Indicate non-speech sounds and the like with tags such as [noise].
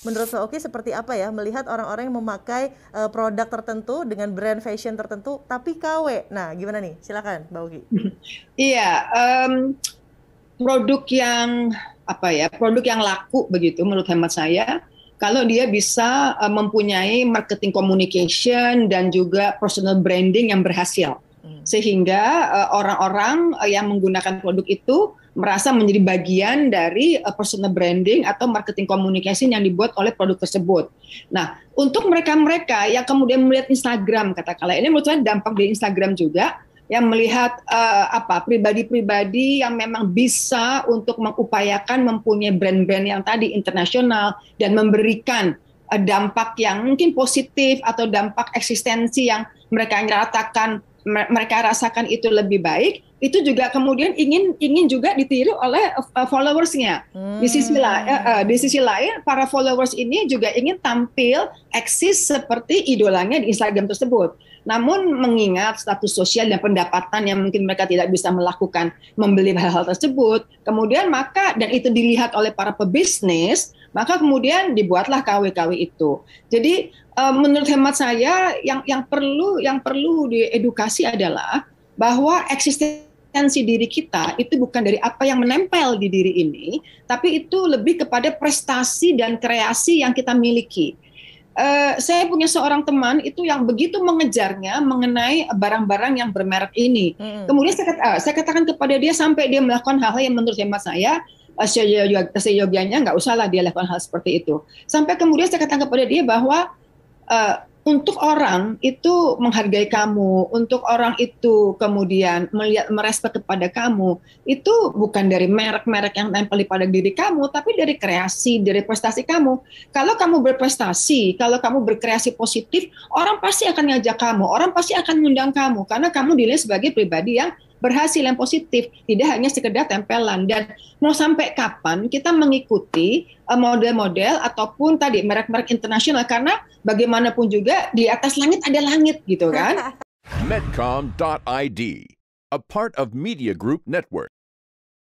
menurut Mbak Oki seperti apa ya melihat orang-orang yang memakai uh, produk tertentu dengan brand fashion tertentu tapi KW. Nah, gimana nih? Silakan, Mbak Oki. [laughs] Iya, um, produk yang apa ya? Produk yang laku begitu menurut hemat saya kalau dia bisa uh, mempunyai marketing communication dan juga personal branding yang berhasil. Hmm. Sehingga orang-orang uh, uh, yang menggunakan produk itu merasa menjadi bagian dari uh, personal branding atau marketing communication yang dibuat oleh produk tersebut. Nah, untuk mereka-mereka yang kemudian melihat Instagram katakanlah ini menurut saya dampak di Instagram juga yang melihat uh, apa pribadi-pribadi yang memang bisa untuk mengupayakan mempunyai brand-brand yang tadi internasional dan memberikan uh, dampak yang mungkin positif atau dampak eksistensi yang mereka rasakan mereka rasakan itu lebih baik itu juga kemudian ingin ingin juga ditiru oleh uh, followersnya. Hmm. Di sisi lain, uh, uh, di sisi lain para followers ini juga ingin tampil eksis seperti idolanya di Instagram tersebut. Namun mengingat status sosial dan pendapatan yang mungkin mereka tidak bisa melakukan membeli hal-hal tersebut, kemudian maka dan itu dilihat oleh para pebisnis, maka kemudian dibuatlah KW-KW itu. Jadi uh, menurut hemat saya yang yang perlu yang perlu diedukasi adalah bahwa eksistensi eksistensi diri kita itu bukan dari apa yang menempel di diri ini, tapi itu lebih kepada prestasi dan kreasi yang kita miliki. Uh, saya punya seorang teman itu yang begitu mengejarnya mengenai barang-barang yang bermerek ini. Hmm. Kemudian saya, uh, saya katakan kepada dia sampai dia melakukan hal-hal yang menurut hemat saya uh, seyogianya nggak usahlah dia lakukan hal seperti itu. Sampai kemudian saya katakan kepada dia bahwa uh, untuk orang itu menghargai kamu, untuk orang itu kemudian melihat merespek kepada kamu, itu bukan dari merek-merek yang tempel pada diri kamu, tapi dari kreasi, dari prestasi kamu. Kalau kamu berprestasi, kalau kamu berkreasi positif, orang pasti akan ngajak kamu, orang pasti akan mengundang kamu, karena kamu dilihat sebagai pribadi yang berhasil yang positif, tidak hanya sekedar tempelan. Dan mau sampai kapan kita mengikuti eh, model-model ataupun tadi merek-merek internasional karena bagaimanapun juga di atas langit ada langit gitu kan. [laughs] Medcom.id, a part of Media Group Network.